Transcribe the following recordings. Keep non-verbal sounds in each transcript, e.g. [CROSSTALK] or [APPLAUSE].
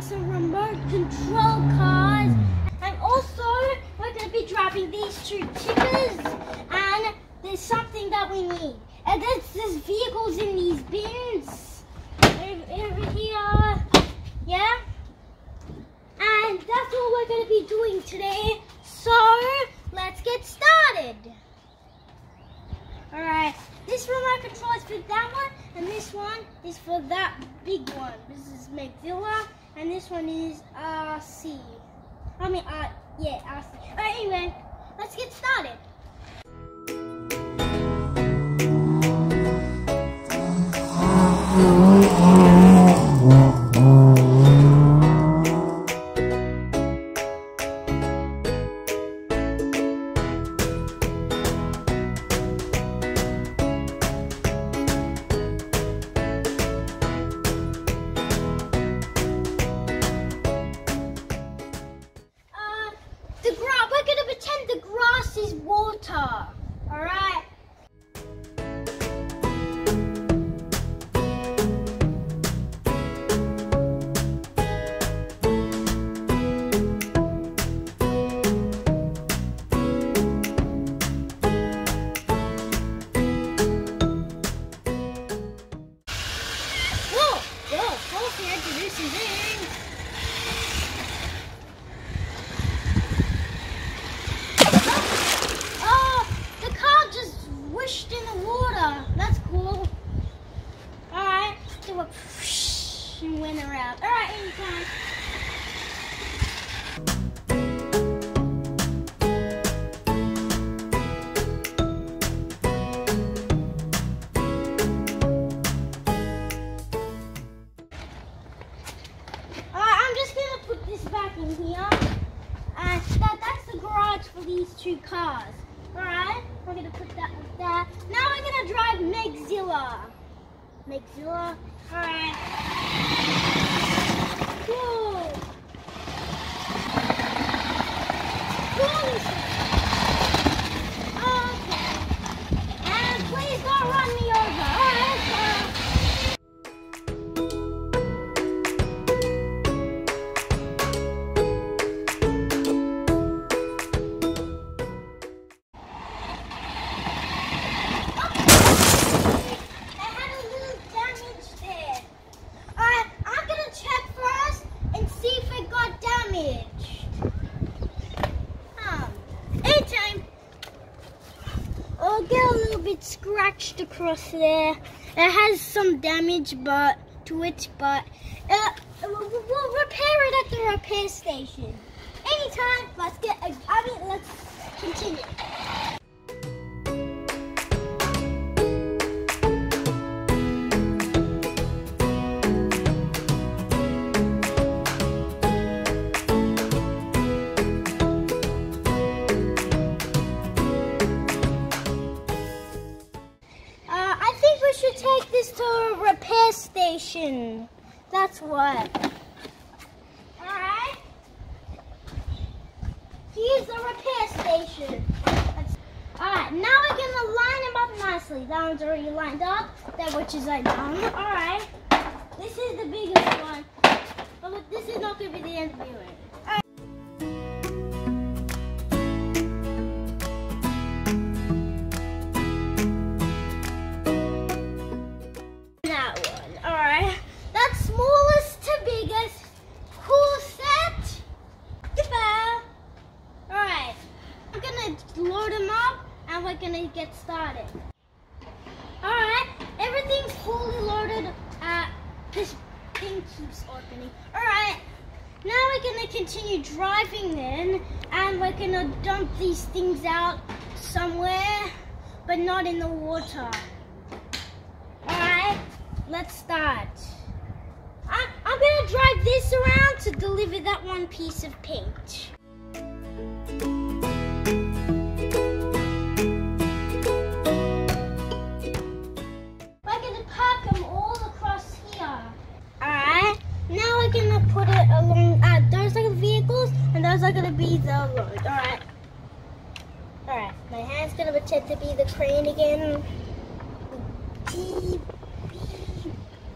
some remote control cars. And also, we're going to be driving these two tippers. And there's something that we need. And there's, there's vehicles in these bins. Over, over here. Yeah? And that's all we're going to be doing today. So, let's get started. Alright, this remote control is for that one, and this one is for that big one. This is Megzilla, and this one is RC. I mean, uh, yeah, RC. Alright, anyway, let's get started. That's the garage for these two cars. Alright, we're gonna put that like that. Now we're gonna drive Megzilla. Megzilla. Alright. Whoa. Holy shit. Bit scratched across there. It has some damage but to it, but uh, we'll we'll repair it at the repair station. Anytime. Let's get. I mean, let's continue. Nicely. That one's already lined up. That which is like done. Alright. This is the biggest one. But this is not gonna be the end of the way. These things out somewhere but not in the water. Alright, let's start. I, I'm gonna drive this around to deliver that one piece of paint. We're gonna park them all across here. Alright, now we're gonna put it along, uh, those are the vehicles and those are gonna be the road. Alright. Gonna pretend to be the crane again.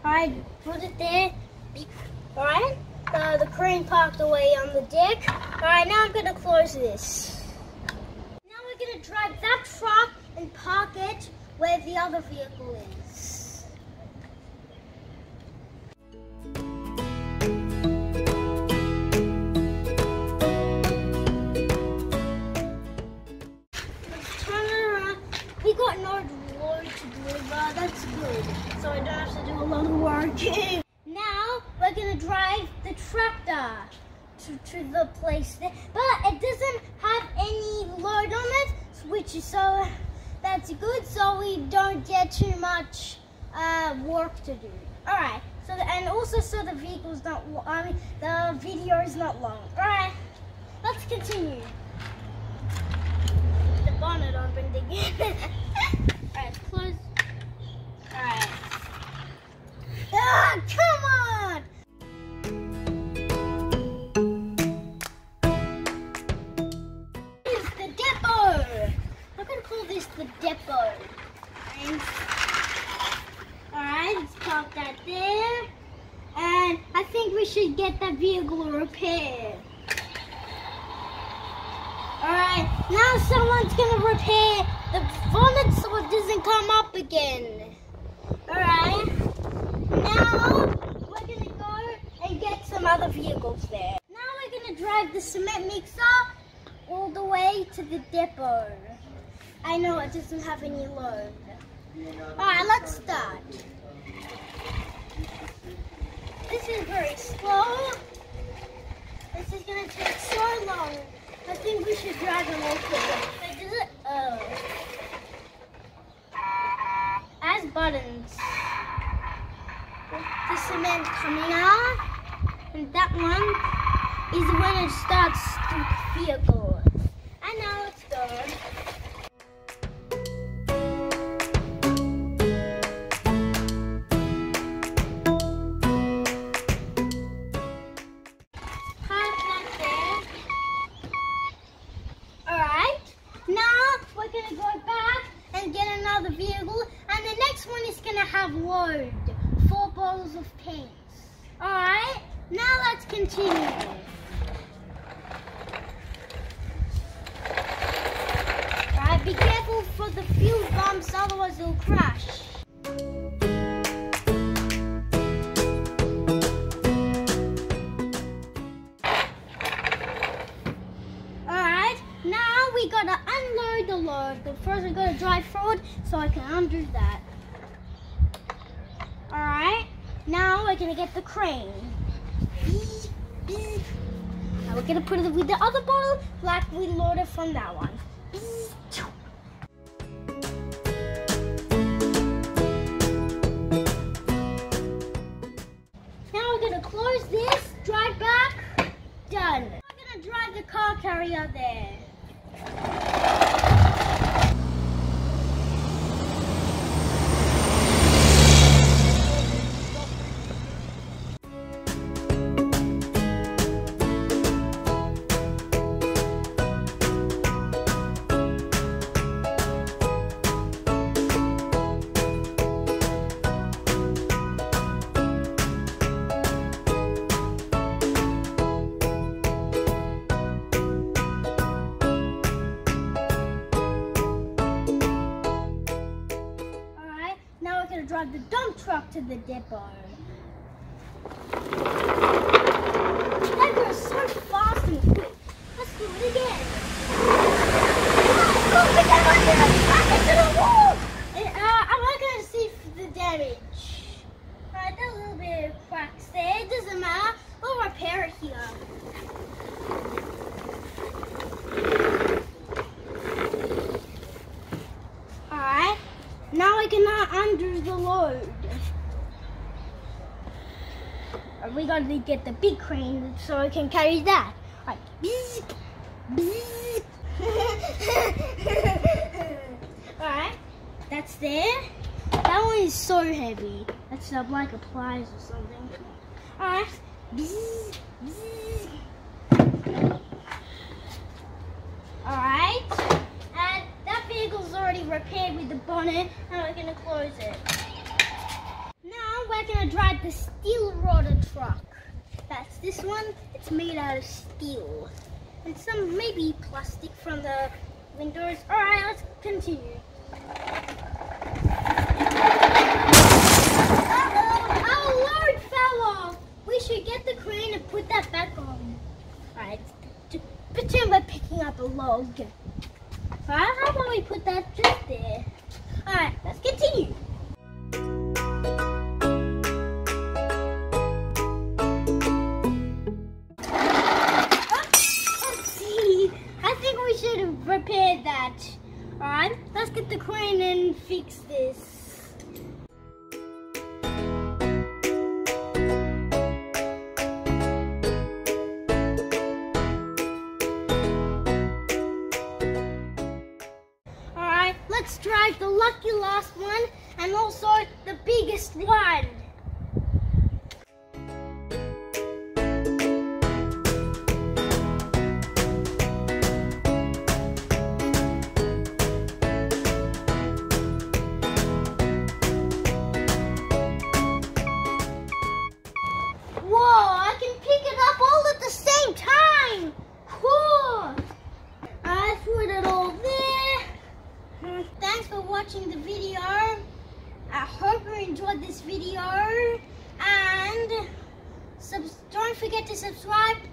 Alright, put it there. Alright? uh, the crane parked away on the deck. Alright, now I'm gonna close this. Now we're gonna drive that truck and park it where the other vehicle is. Now we're gonna drive the tractor to, to the place there. But it doesn't have any load on it, which is so that's good. So we don't get too much uh, work to do. All right. So the, and also so the vehicle's not. I mean the video is not long. All right. Let's continue the bonnet opened again. [LAUGHS] And I think we should get that vehicle repaired. Alright, now someone's gonna repair the bonnet so it doesn't come up again. Alright, now we're gonna go and get some other vehicles there. Now we're gonna drive the cement mixer all the way to the depot. I know it doesn't have any load. Alright, let's start. This is very slow. This is gonna take so long. I think we should drive it all quicker. Wait, it? Oh. As buttons. The cement coming out. And that one is when it starts the vehicle. I know it's good. Gonna go back and get another vehicle, and the next one is gonna have load. Four bottles of paint. Alright, now let's continue. Alright, be careful for the fuel bumps, otherwise it'll crash. So I can undo that. Alright, now we're gonna get the crane. Now we're gonna put it with the other bottle like we loaded from that one. Now we're gonna close this, drive back, done. We're gonna drive the car carrier there. Drive the dump truck to the depot. That goes so fast and quick. Let's do it again. Go, get that one there. Back into the wall. And, uh, I'm not gonna see f- the damage. Alright, there's a little bit of cracks there. It doesn't matter. We'll repair it here. Alright, now I undo the load. Uh, We gotta get the big crane so I can carry that. Alright, bzzz, bzzz. Alright, that's there. That one is so heavy. That's uh, like applies or something. Alright, bzzz, bzzz. Alright. And that vehicle's already repaired with the bonnet. Now we're gonna close it. Now we're gonna drive the steel rotor truck. That's this one, it's made out of steel. And some maybe plastic from the windows. Alright, let's continue. Uh-oh, our load fell off. We should get the crane and put that back on. Alright, pretend we're picking up a log. Alright, how about we put that just there? Alright, let's continue. Fix this. Alright, let's drive the lucky last one and also the biggest one. Subscribe